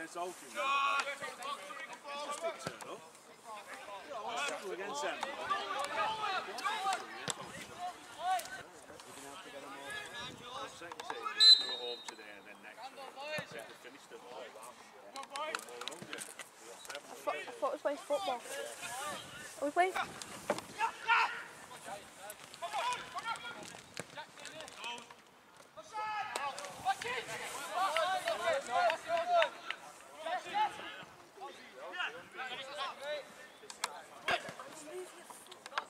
against Oakham. Just did turn up. You I against them. Second team, go home today and then next week. Set to finish them all. I thought, I thought it was playing football. Are we playing?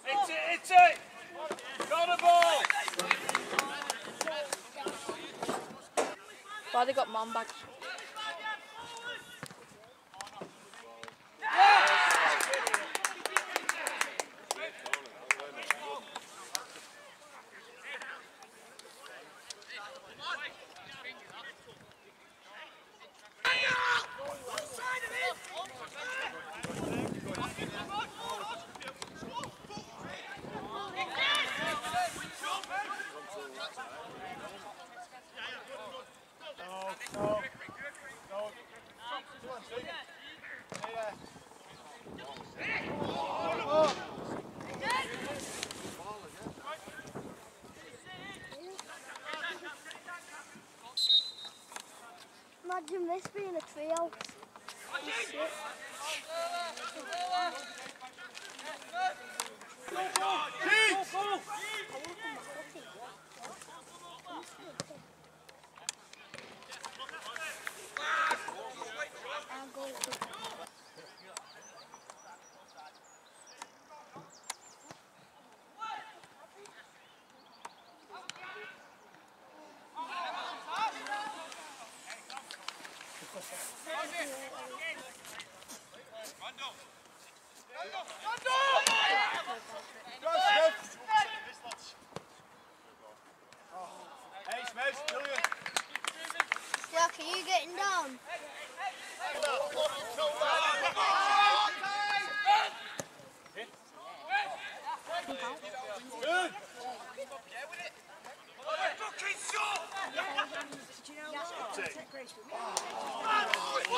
It's it, it's it! Got a ball! Why they Maar je mis spelen twee jou. Jack, are you getting down? Good. Good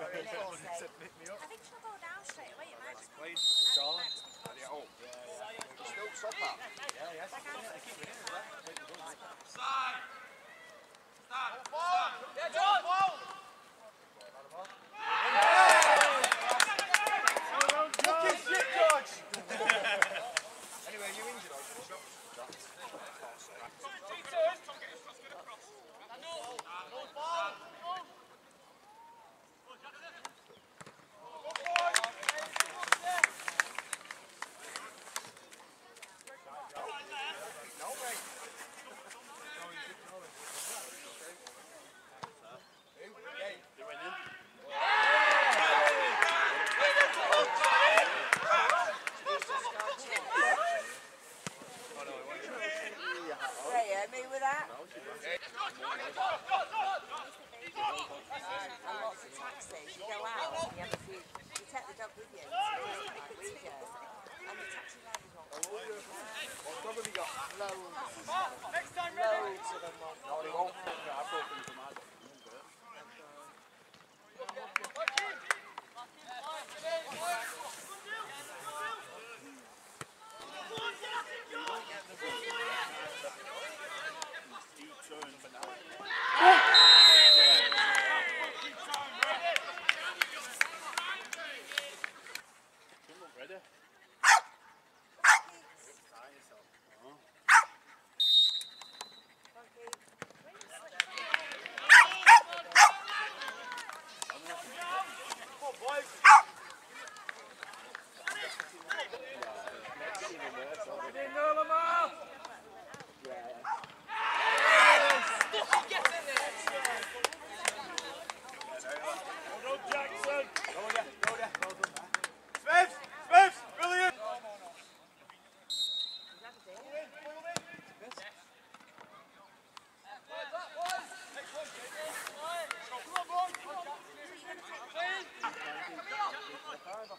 me up. I think she'll go down straight away. It might just Played Charlotte. Yeah, oh. Still top up. Yeah, yes. Fucking me with that. And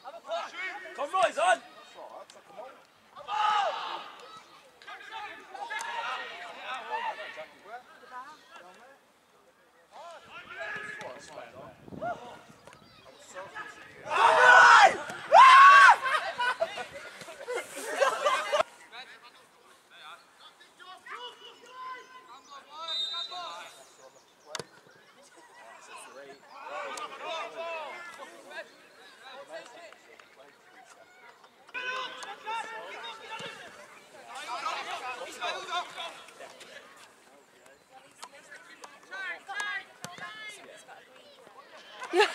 Have a Yeah.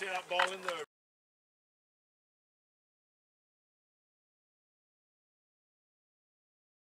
That ball in there.